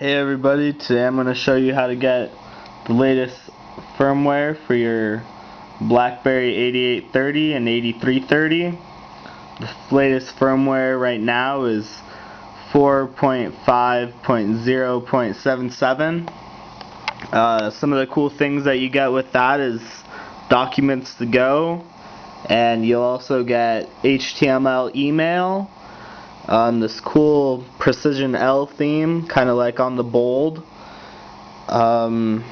Hey everybody, today I'm going to show you how to get the latest firmware for your BlackBerry 8830 and 8330. The latest firmware right now is 4.5.0.77. Uh, some of the cool things that you get with that is documents to go and you'll also get HTML email um, this cool Precision L theme, kind of like on the bold. Um,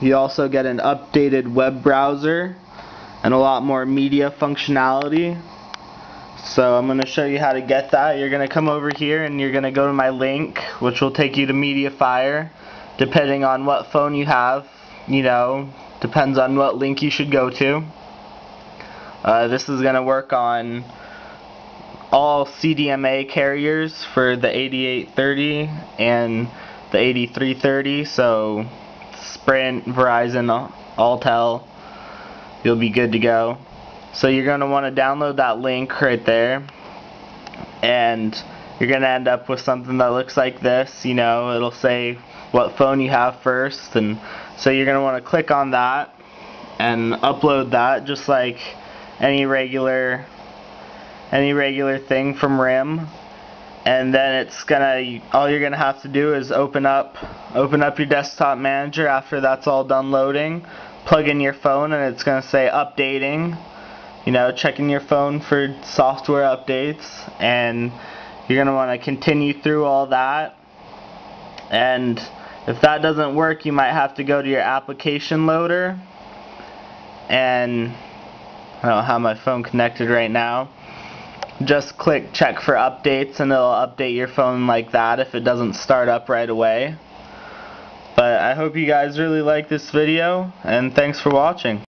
you also get an updated web browser and a lot more media functionality. So I'm going to show you how to get that. You're going to come over here and you're going to go to my link, which will take you to MediaFire, depending on what phone you have. You know, depends on what link you should go to. Uh, this is going to work on all CDMA carriers for the 8830 and the 8330 so Sprint, Verizon, Alltel you'll be good to go. So you're going to want to download that link right there and you're going to end up with something that looks like this you know it'll say what phone you have first and so you're going to want to click on that and upload that just like any regular any regular thing from RIM. And then it's gonna all you're gonna have to do is open up open up your desktop manager after that's all done loading plug in your phone and it's gonna say updating you know checking your phone for software updates. And you're gonna want to continue through all that. And if that doesn't work you might have to go to your application loader. And I don't have my phone connected right now just click check for updates and it'll update your phone like that if it doesn't start up right away. But I hope you guys really like this video and thanks for watching.